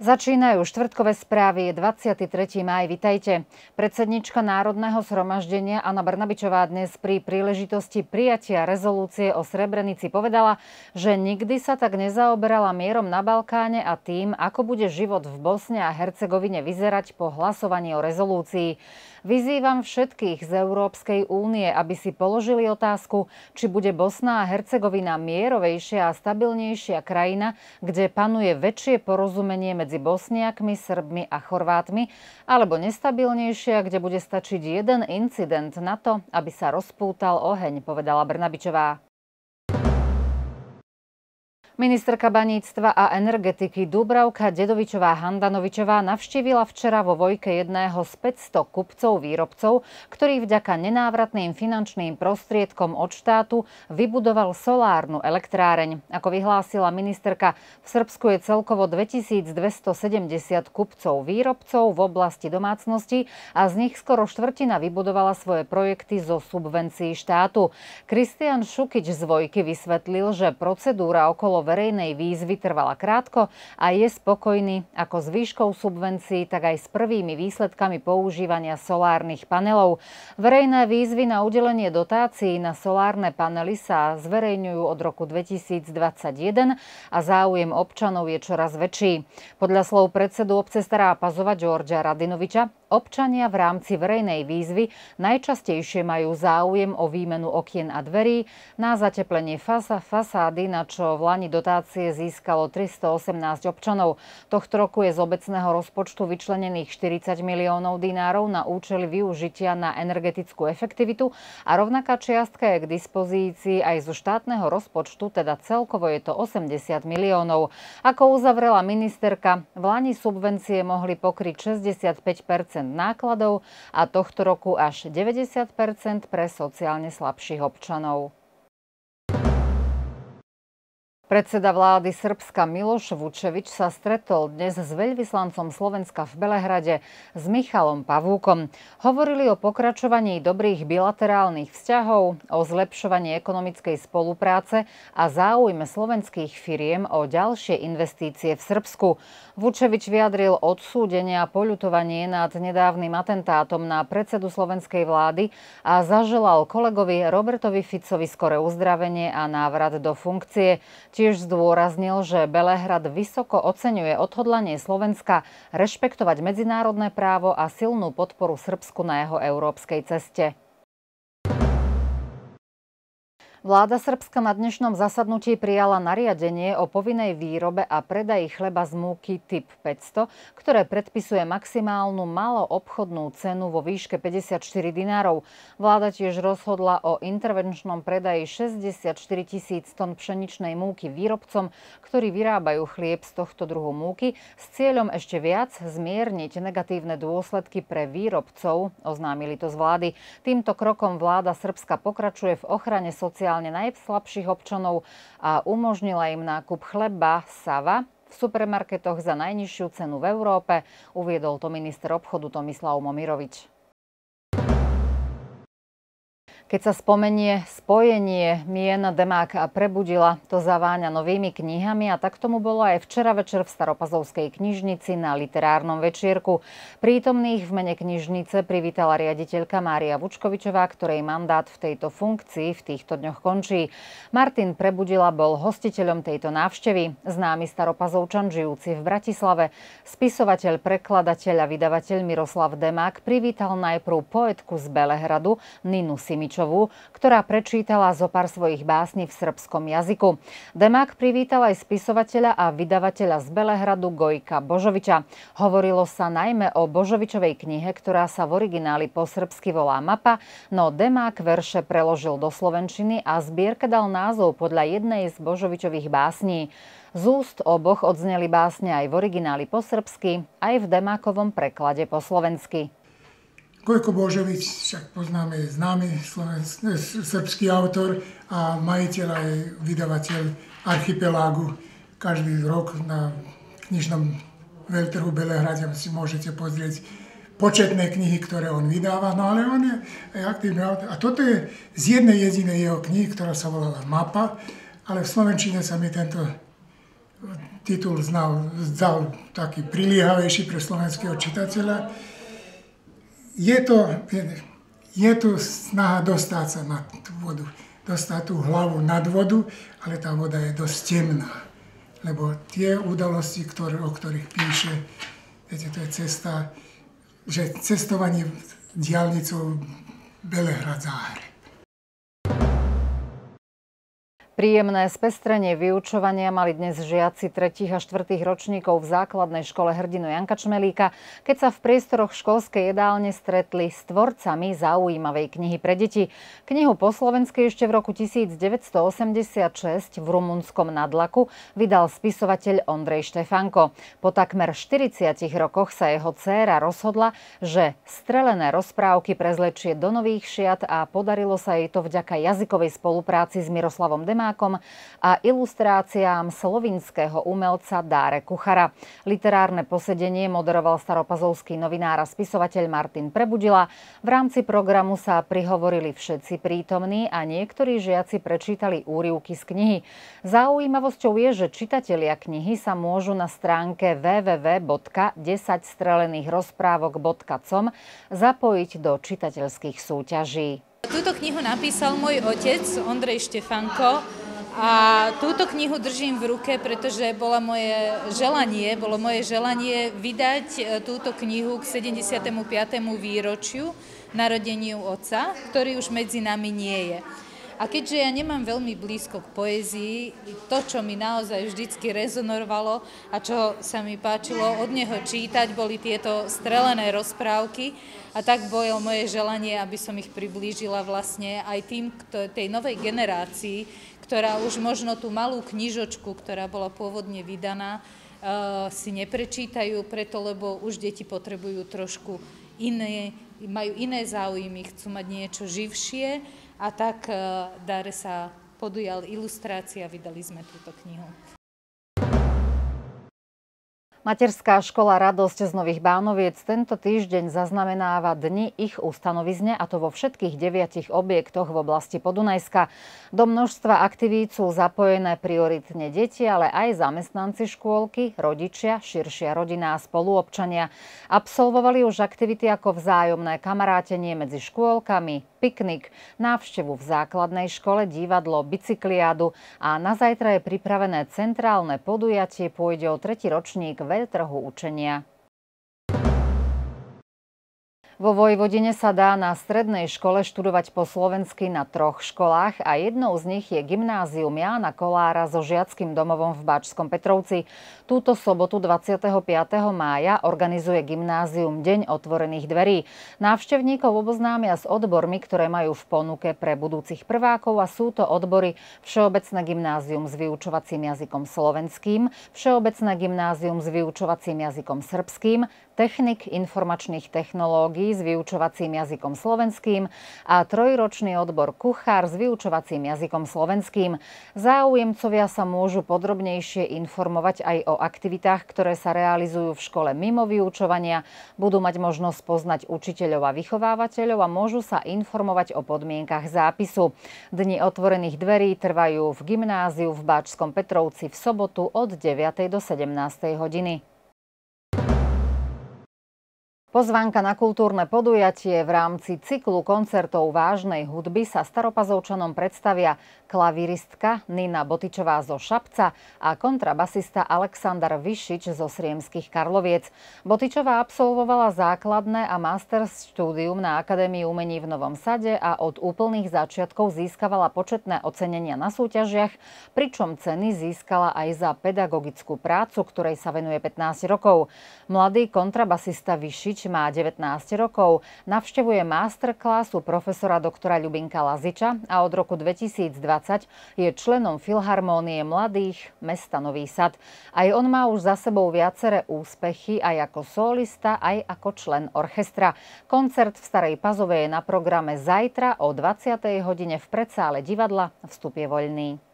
Začínajú štvrtkové správy, je 23. maj, vitajte. Predsednička Národného zhromaždenia Anna Brnabičová dnes pri príležitosti prijatia rezolúcie o Srebrenici povedala, že nikdy sa tak nezaoberala mierom na Balkáne a tým, ako bude život v Bosne a Hercegovine vyzerať po hlasovaní o rezolúcii. Vyzývam všetkých z Európskej únie, aby si položili otázku, či bude Bosna a Hercegovina mierovejšia a stabilnejšia krajina, kde panuje väčšie porozumenie medzi Bosniakmi, Srbmi a Chorvátmi, alebo nestabilnejšia, kde bude stačiť jeden incident na to, aby sa rozpútal oheň, povedala Brnabičová. Ministerka baníctva a energetiky Dubravka Dedovičová Handanovičová navštívila včera vo Vojke jedného z 500 kupcov výrobcov, ktorý vďaka nenávratným finančným prostriedkom od štátu vybudoval solárnu elektráreň. Ako vyhlásila ministerka, v Srbsku je celkovo 2270 kupcov výrobcov v oblasti domácnosti a z nich skoro štvrtina vybudovala svoje projekty zo subvencií štátu. Kristian Šukič z Vojky vysvetlil, že procedúra okolo verejnej výzvy trvala krátko a je spokojný ako s výškou subvencií, tak aj s prvými výsledkami používania solárnych panelov. Verejné výzvy na udelenie dotácií na solárne panely sa zverejňujú od roku 2021 a záujem občanov je čoraz väčší. Podľa slov predsedu obce Stará Pazova Georgia Radinoviča Občania v rámci verejnej výzvy najčastejšie majú záujem o výmenu okien a dverí, na zateplenie fasády, na čo v Lani dotácie získalo 318 občanov. Tohto roku je z obecného rozpočtu vyčlenených 40 miliónov dinárov na účely využitia na energetickú efektivitu a rovnaká čiastka je k dispozícii aj zo štátneho rozpočtu, teda celkovo je to 80 miliónov. Ako uzavrela ministerka, v Lani subvencie mohli pokryť 65 nákladov a tohto roku až 90 pre sociálne slabších občanov. Predseda vlády Srbska Miloš Vučevič sa stretol dnes s veľvyslancom Slovenska v Belehrade s Michalom Pavúkom. Hovorili o pokračovaní dobrých bilaterálnych vzťahov, o zlepšovaní ekonomickej spolupráce a záujme slovenských firiem o ďalšie investície v Srbsku. Vučevič vyjadril odsúdenie a poľutovanie nad nedávnym atentátom na predsedu slovenskej vlády a zaželal kolegovi Robertovi Ficovi skore uzdravenie a návrat do funkcie. Tiež zdôraznil, že Belehrad vysoko oceňuje odhodlanie Slovenska rešpektovať medzinárodné právo a silnú podporu Srbsku na jeho európskej ceste. Vláda Srbska na dnešnom zasadnutí prijala nariadenie o povinnej výrobe a predaji chleba z múky typ 500, ktoré predpisuje maximálnu maloobchodnú cenu vo výške 54 dinárov. Vláda tiež rozhodla o intervenčnom predaji 64 tisíc tón pšeničnej múky výrobcom, ktorí vyrábajú chlieb z tohto druhu múky s cieľom ešte viac zmierniť negatívne dôsledky pre výrobcov, oznámili to z vlády. Týmto krokom vláda Srbska pokračuje v ochrane sociálnych sociálne najslabších občanov a umožnila im nákup chleba Sava v supermarketoch za najnižšiu cenu v Európe, uviedol to minister obchodu Tomislav Momirovič. Keď sa spomenie spojenie mien Demák prebudila, to zaváňa novými knihami a tak tomu bolo aj včera večer v Staropazovskej knižnici na literárnom večierku. Prítomných v mene knižnice privítala riaditeľka Mária Vučkovičová, ktorej mandát v tejto funkcii v týchto dňoch končí. Martin Prebudila bol hostiteľom tejto návštevy. Známy staropazovčan žijúci v Bratislave, spisovateľ, prekladateľ a vydavateľ Miroslav Demák privítal najprv poetku z Belehradu Ninu Simičovú Radičovú, ktorá prečítala zo pár svojich básní v srbskom jazyku. Demák privítal aj spisovateľa a vydavateľa z Belehradu Gojka Božoviča. Hovorilo sa najmä o Božovičovej knihe, ktorá sa v origináli po srbsky volá Mapa, no Demák verše preložil do slovenčiny a zbierka dal názov podľa jednej z Božovičových básní. Z úst oboch odzneli básne aj v origináli po srbsky, aj v Demákovom preklade po slovensky. Gojko Božovič, však poznáme, je známy slovenský, srbský autor a majiteľ aj vydavateľ Archipelágu. Každý rok na knižnom veľtrhu Belehrade si môžete pozrieť početné knihy, ktoré on vydáva, no ale on je aj aktívny autor. A toto je z jednej jedinej jeho knihy, ktorá sa volala Mapa, ale v Slovenčine sa mi tento titul znal, zdal taký priliehavejší pre slovenského čitateľa. Je to, je tu snaha dostať sa na tú vodu, dostať tú hlavu nad vodu, ale tá voda je dosť temná. Lebo tie udalosti, ktoré, o ktorých píše, viete, to je cesta, že cestovanie diálnicou Belehrad-Záhre. Príjemné spestrenie vyučovania mali dnes žiaci 3. a 4. ročníkov v základnej škole hrdinu Janka Čmelíka, keď sa v priestoroch školskej jedálne stretli s tvorcami zaujímavej knihy pre deti. Knihu po slovensky ešte v roku 1986 v rumunskom Nadlaku vydal spisovateľ Ondrej Štefanko. Po takmer 40 rokoch sa jeho dcéra rozhodla, že strelené rozprávky prezlečie do nových šiat a podarilo sa jej to vďaka jazykovej spolupráci s Miroslavom Demá Slovákom a ilustráciám slovinského umelca Dáre Kuchara. Literárne posedenie moderoval staropazovský novinár a spisovateľ Martin Prebudila. V rámci programu sa prihovorili všetci prítomní a niektorí žiaci prečítali úrivky z knihy. Zaujímavosťou je, že čitatelia knihy sa môžu na stránke www.10strelených zapojiť do čitateľských súťaží. Túto knihu napísal môj otec Ondrej Štefanko a túto knihu držím v ruke, pretože bola moje želanie, bolo moje želanie vydať e, túto knihu k 75. výročiu narodeniu otca, ktorý už medzi nami nie je. A keďže ja nemám veľmi blízko k poézii, to, čo mi naozaj vždycky rezonovalo a čo sa mi páčilo od neho čítať, boli tieto strelené rozprávky. A tak bolo moje želanie, aby som ich priblížila vlastne aj tým, tej novej generácii, ktorá už možno tú malú knižočku, ktorá bola pôvodne vydaná, eh, si neprečítajú, preto lebo už deti potrebujú trošku iné, majú iné záujmy, chcú mať niečo živšie a tak e, Dare sa podujal ilustrácia, vydali sme túto knihu. Materská škola Radosť z Nových Bánoviec tento týždeň zaznamenáva dni ich ustanovizne a to vo všetkých deviatich objektoch v oblasti Podunajska. Do množstva aktivít sú zapojené prioritne deti, ale aj zamestnanci škôlky, rodičia, širšia rodina a spoluobčania. Absolvovali už aktivity ako vzájomné kamarátenie medzi škôlkami, piknik, návštevu v základnej škole, divadlo, bicykliádu a na zajtra je pripravené centrálne podujatie, pôjde o tretí ročník veľtrhu učenia. Vo Vojvodine sa dá na strednej škole študovať po slovensky na troch školách a jednou z nich je gymnázium Jána Kolára so žiackým domovom v Bačskom Petrovci. Túto sobotu 25. mája organizuje gymnázium Deň otvorených dverí. Návštevníkov oboznámia s odbormi, ktoré majú v ponuke pre budúcich prvákov a sú to odbory Všeobecné gymnázium s vyučovacím jazykom slovenským, Všeobecné gymnázium s vyučovacím jazykom srbským, technik informačných technológií s vyučovacím jazykom slovenským a trojročný odbor kuchár s vyučovacím jazykom slovenským. Záujemcovia sa môžu podrobnejšie informovať aj o aktivitách, ktoré sa realizujú v škole mimo vyučovania, budú mať možnosť poznať učiteľov a vychovávateľov a môžu sa informovať o podmienkach zápisu. Dni otvorených dverí trvajú v gymnáziu v Báčskom Petrovci v sobotu od 9. do 17. hodiny. Pozvánka na kultúrne podujatie v rámci cyklu koncertov vážnej hudby sa staropazovčanom predstavia klaviristka Nina Botičová zo Šapca a kontrabasista Aleksandar Vyšič zo Sriemských Karloviec. Botičová absolvovala základné a master štúdium na Akadémii umení v Novom Sade a od úplných začiatkov získavala početné ocenenia na súťažiach, pričom ceny získala aj za pedagogickú prácu, ktorej sa venuje 15 rokov. Mladý kontrabasista Vyšič Ilič má 19 rokov, navštevuje masterclassu profesora doktora Ľubinka Laziča a od roku 2020 je členom Filharmónie mladých mesta Nový Sad. Aj on má už za sebou viaceré úspechy aj ako solista, aj ako člen orchestra. Koncert v Starej Pazove je na programe zajtra o 20. hodine v predsále divadla. Vstup je voľný.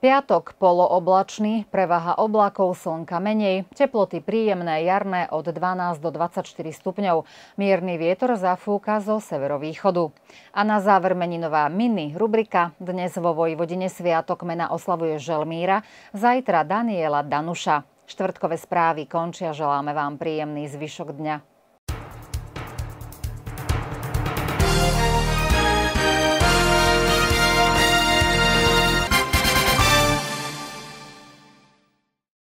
Piatok polooblačný, prevaha oblakov, slnka menej, teploty príjemné jarné od 12 do 24 stupňov. Mierny vietor zafúka zo severovýchodu. A na záver meninová mini rubrika. Dnes vo Vojvodine Sviatok mena oslavuje Želmíra, zajtra Daniela Danuša. Štvrtkové správy končia, želáme vám príjemný zvyšok dňa.